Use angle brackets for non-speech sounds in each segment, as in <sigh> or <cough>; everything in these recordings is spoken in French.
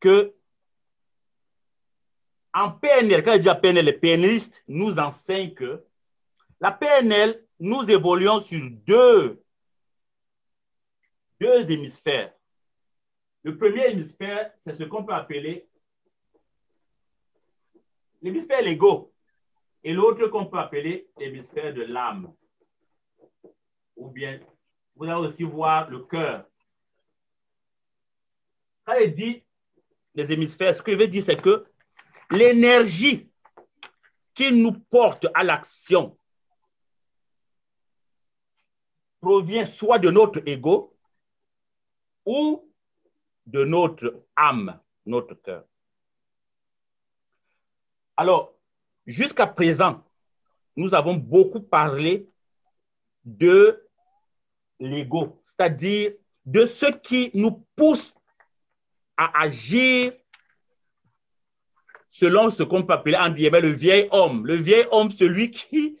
que en PNL, quand je dis PNL, les PNListes nous enseignent que la PNL, nous évoluons sur deux, deux hémisphères. Le premier hémisphère, c'est ce qu'on peut appeler l'hémisphère l'ego et l'autre qu'on peut appeler l'hémisphère de l'âme. Ou bien, vous allez aussi voir le cœur. Quand il dit les hémisphères, ce qu'il veut dire, c'est que l'énergie qui nous porte à l'action provient soit de notre ego ou de notre âme, notre cœur. Alors, jusqu'à présent, nous avons beaucoup parlé de l'ego, c'est-à-dire de ce qui nous pousse à agir selon ce qu'on peut appeler en le vieil homme. Le vieil homme, celui qui,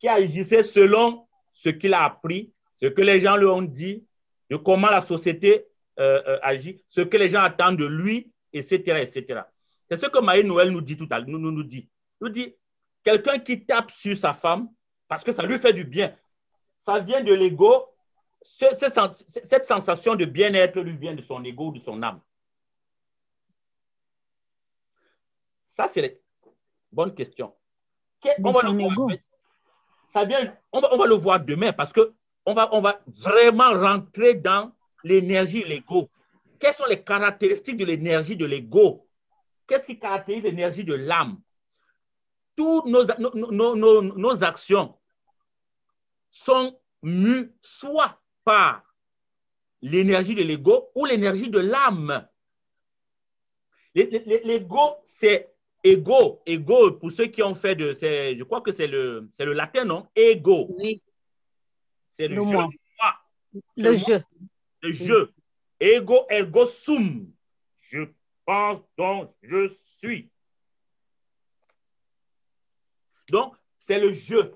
qui agissait selon ce qu'il a appris, ce que les gens lui ont dit, de comment la société euh, euh, agit, ce que les gens attendent de lui, etc. etc. C'est ce que Marie-Noël nous dit tout à l'heure, nous, nous, dit, quelqu'un qui tape sur sa femme parce que ça lui fait du bien, ça vient de l'ego. Cette sensation de bien-être lui vient de son ego, de son âme. Ça, c'est une bonne question. On va, le ça vient, on, va, on va le voir demain parce qu'on va, on va vraiment rentrer dans l'énergie, l'ego. Quelles sont les caractéristiques de l'énergie de l'ego? Qu'est-ce qui caractérise l'énergie de l'âme? Toutes nos, nos, nos, nos, actions sont mues soit par l'énergie de l'ego ou l'énergie de l'âme. L'ego, c'est ego. Ego, pour ceux qui ont fait de. Je crois que c'est le, le latin, non? Ego. Oui. C'est le, jeu. Le jeu le je. Ego ergo sum. Je pense donc je suis. Donc, c'est le je.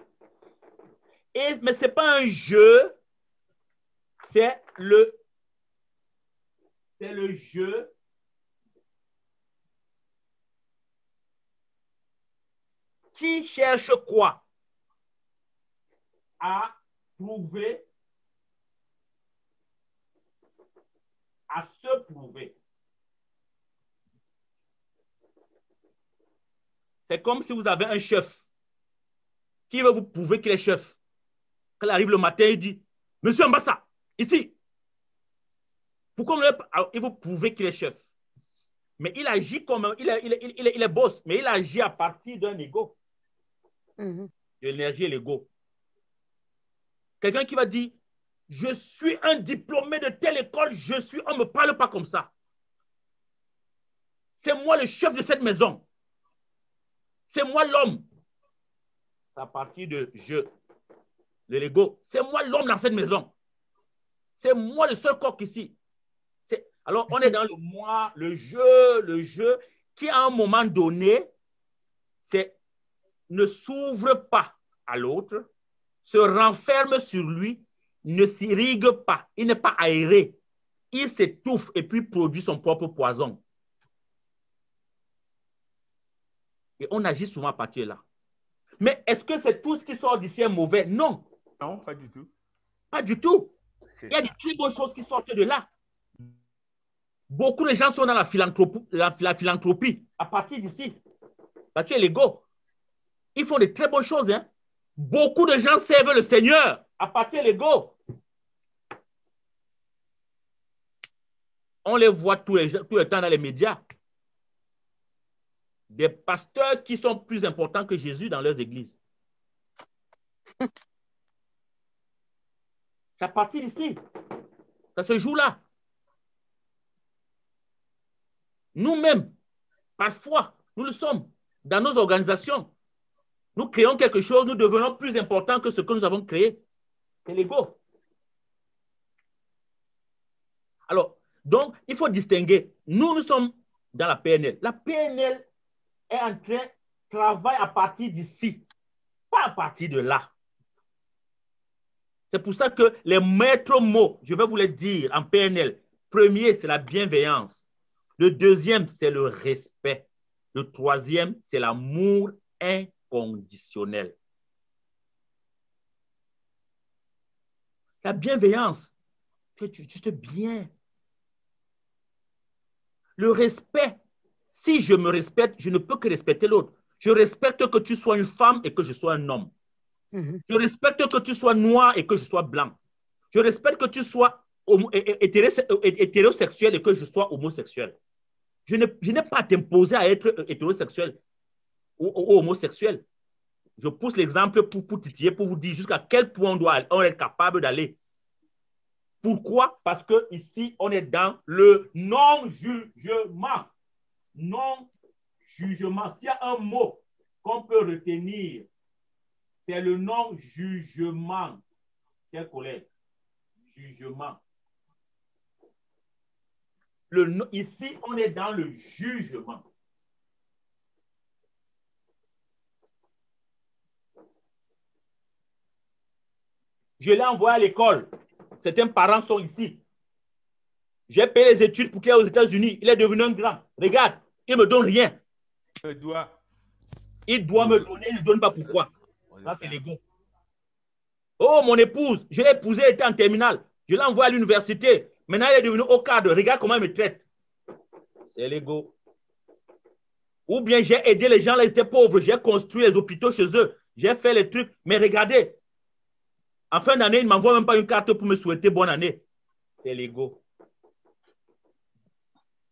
Et, mais ce n'est pas un jeu, c'est le, c'est le jeu qui cherche quoi? À prouver à se prouver. C'est comme si vous avez un chef qui veut vous prouver qu'il est chef. Quand il arrive le matin, il dit Monsieur Ambassa, ici. Pourquoi il veut prouver qu'il est chef Mais il agit comme il est, il est, il est, il est boss, mais il agit à partir d'un ego. Mm-hmm. L'énergie et l'ego. Quelqu'un qui va dire je suis un diplômé de telle école, je suis, on ne me parle pas comme ça. C'est moi le chef de cette maison. C'est moi l'homme. C'est à partir de je, le Lego. C'est moi l'homme dans cette maison. C'est moi le seul coq ici. Alors, on est dans le moi, le jeu, le jeu, qui à un moment donné, c'est ne s'ouvre pas à l'autre, se renferme sur lui ne s'irrigue pas, il n'est pas aéré. Il s'étouffe et puis produit son propre poison. Et on agit souvent à partir de là. Mais est-ce que c'est tout ce qui sort d'ici est mauvais? Non. Non, pas du tout. Pas du tout. Il y a des très bonnes choses qui sortent de là. Beaucoup de gens sont dans la philanthropie, la, philanthropie à partir d'ici. À partir de l'ego. Font de très bonnes choses. Hein? Beaucoup de gens servent le Seigneur à partir de l'ego. On les voit tous les, tout le temps dans les médias. Des pasteurs qui sont plus importants que Jésus dans leurs églises. Ça partit d'ici. Ça se joue là. Nous-mêmes, parfois, nous le sommes dans nos organisations. Nous créons quelque chose, nous devenons plus importants que ce que nous avons créé. C'est l'ego. Alors, donc, il faut distinguer. Nous, nous sommes dans la PNL. La PNL est en train de travailler à partir d'ici, pas à partir de là. C'est pour ça que les maîtres mots, je vais vous les dire en PNL. Premier, c'est la bienveillance. Le deuxième, c'est le respect. Le troisième, c'est l'amour. La bienveillance, que tu, tu te bien. Le respect, si je me respecte, je ne peux que respecter l'autre. Je respecte que tu sois une femme et que je sois un homme. Mhm. Je respecte que tu sois noir et que je sois blanc. Je respecte que tu sois hétérosexuel et que je sois homosexuel. Je n'ai je n'ai pas à t'imposer à être euh, hétérosexuel ou, ou- ou homosexuel. Je pousse l'exemple pour, pour titiller, pour vous dire jusqu'à quel point on doit on est capable d'aller. Pourquoi? Parce que ici, on est dans le non-jugement. Non-jugement. S'il y a un mot qu'on peut retenir, c'est le non-jugement. Chers collègues, jugement. Le, ici, on est dans le jugement. Je l'ai envoyé à l'école. Certains parents sont ici. J'ai payé les études pour qu'il aille aux États-Unis. Il est devenu un grand. Regarde, il ne me donne rien. Je dois. Il doit me donner, il ne donne pas pourquoi. Ça, c'est l'ego. Oh, mon épouse, je l'ai épousée, elle était en terminale. Je l'ai envoyée à l'université. Maintenant, elle est devenue au cadre. Regarde comment elle me traite. C'est l'ego. Ou bien j'ai aidé les gens, là, ils étaient pauvres. J'ai construit les hôpitaux chez eux. J'ai fait les trucs. Mais regardez, en fin d'année, ils ne m'envoient même pas une carte pour me souhaiter bonne année. C'est l'ego.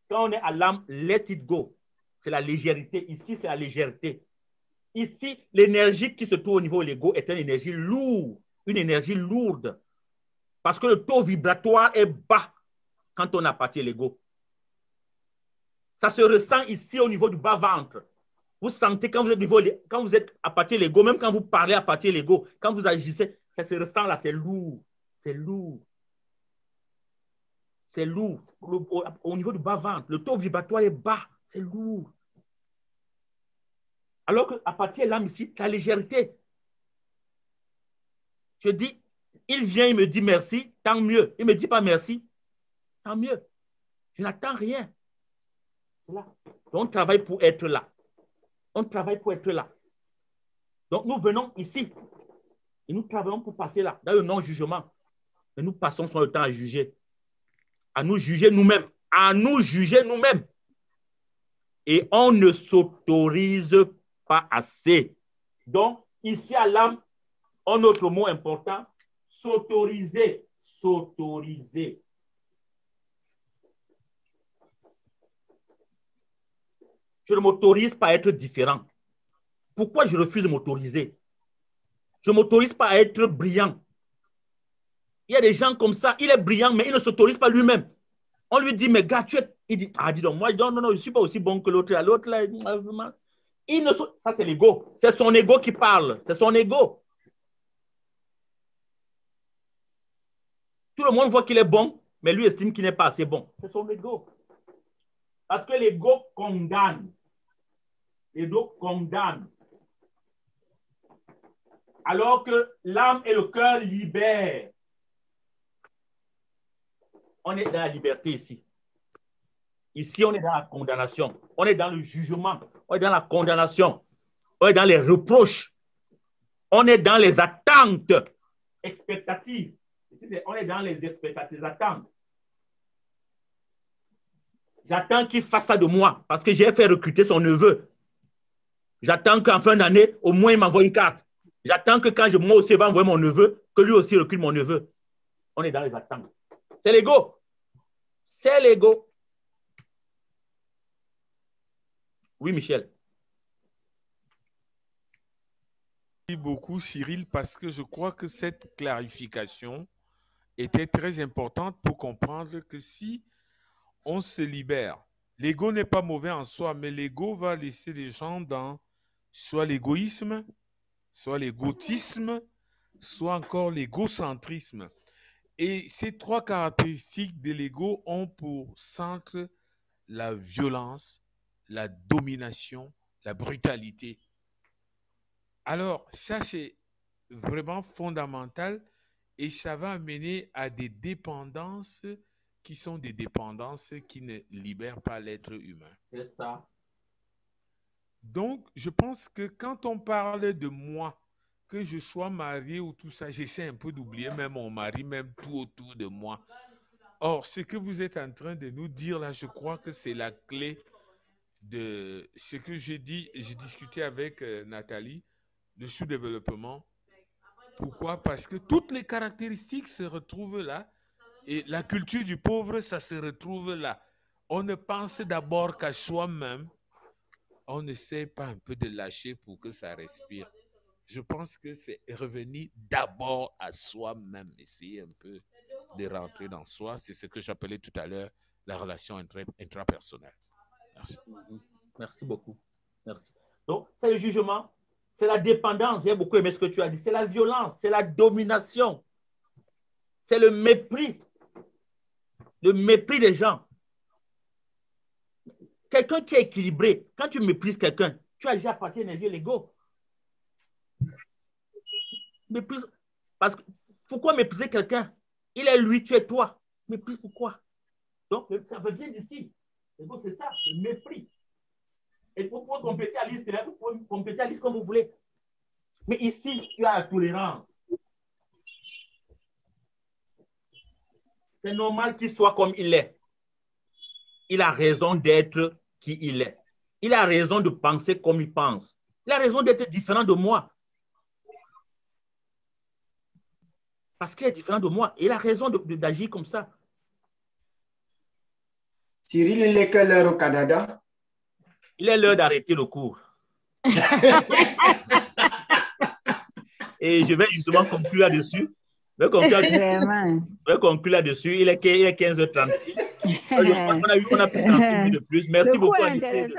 Quand on est à l'âme, let it go. C'est la légèreté. Ici, c'est la légèreté. Ici, l'énergie qui se trouve au niveau de l'ego est une énergie lourde, une énergie lourde. Parce que le taux vibratoire est bas quand on appartient à l'ego. Ça se ressent ici au niveau du bas-ventre. Vous sentez quand vous êtes, au niveau, quand vous êtes à partir l'ego, même quand vous parlez à partir l'ego, quand vous agissez, ça se ressent là, c'est lourd. C'est lourd. C'est lourd. Au niveau du bas-ventre, le taux vibratoire est bas. C'est lourd. Alors qu'à partir de l'âme ici, la légèreté. Je dis, il vient, il me dit merci, tant mieux. Il ne me dit pas merci, tant mieux. Je n'attends rien. C'est là. Donc, on travaille pour être là. On travaille pour être là. Donc, nous venons ici. Et nous travaillons pour passer là, dans le non-jugement. Et nous passons son temps à juger. À nous juger nous-mêmes. À nous juger nous-mêmes. Et on ne s'autorise pas assez. Donc, ici à l'âme, un autre mot important, s'autoriser. S'autoriser. Je ne m'autorise pas à être différent. Pourquoi je refuse de m'autoriser? Ne m'autorise pas à être brillant. Il y a des gens comme ça, il est brillant, mais il ne s'autorise pas lui-même. On lui dit, mais gars, tu es. Il dit, ah, dis donc, moi, non, non, je ne suis pas aussi bon que l'autre. L'autre, là. Il ne... s'au- Ça, c'est l'ego. C'est son ego qui parle. C'est son ego. Tout le monde voit qu'il est bon, mais lui estime qu'il n'est pas assez bon. C'est son ego. Parce que l'ego condamne. L'ego condamne. Alors que l'âme et le cœur libèrent. On est dans la liberté ici. Ici, on est dans la condamnation. On est dans le jugement. On est dans la condamnation. On est dans les reproches. On est dans les attentes expectatives. On est dans les expectatives, attentes. J'attends qu'il fasse ça de moi parce que j'ai fait recruter son neveu. J'attends qu'en fin d'année, au moins, il m'envoie une carte. J'attends que quand je, moi aussi, va envoyer mon neveu, que lui aussi recrute mon neveu. On est dans les attentes. C'est l'ego. C'est l'ego. Oui, Michel. Merci beaucoup, Cyril, parce que je crois que cette clarification était très importante pour comprendre que si on se libère, l'ego n'est pas mauvais en soi, mais l'ego va laisser les gens dans soit l'égoïsme, soit l'égotisme, soit encore l'égocentrisme. Et ces trois caractéristiques de l'ego ont pour centre la violence, la domination, la brutalité. Alors, ça, c'est vraiment fondamental et ça va amener à des dépendances qui sont des dépendances qui ne libèrent pas l'être humain. C'est ça. Donc, je pense que quand on parle de moi, que je sois marié ou tout ça, j'essaie un peu d'oublier même mon mari, même tout autour de moi. Or, ce que vous êtes en train de nous dire là, je crois que c'est la clé de ce que j'ai dit. J'ai discuté avec euh, Nathalie, le sous-développement. Pourquoi? Parce que toutes les caractéristiques se retrouvent là et la culture du pauvre, ça se retrouve là. On ne pense d'abord qu'à soi-même. On ne sait pas un peu de lâcher pour que ça respire. Je pense que c'est revenir d'abord à soi-même, essayer un peu de rentrer dans soi. C'est ce que j'appelais tout à l'heure la relation intrapersonnelle. Merci. Merci beaucoup. Merci. Donc, c'est le jugement, c'est la dépendance. J'ai beaucoup aimé ce que tu as dit. C'est la violence, c'est la domination, c'est le mépris le mépris des gens. Quelqu'un qui est équilibré, quand tu méprises quelqu'un, tu as déjà parti énergie l'ego. Méprise. Parce que pourquoi mépriser quelqu'un? Il est lui, tu es toi. Méprise pourquoi Donc, ça vient d'ici. C'est ça, le mépris. Et vous pouvez compléter la liste, vous pouvez compléter la liste comme vous voulez. Mais ici, tu as la tolérance. C'est normal qu'il soit comme il est. Il a raison d'être qui il est. Il a raison de penser comme il pense. Il a raison d'être différent de moi. Parce qu'il est différent de moi. Il a raison d'agir comme ça. Cyril, il est quelle heure au Canada? Il est l'heure d'arrêter le cours. <laughs> Et je vais justement conclure là-dessus. Je vais conclure, là-dessus. Il est, 15h36. <laughs> on, a eu, on a 30 minutes de plus. Merci beaucoup, Alice.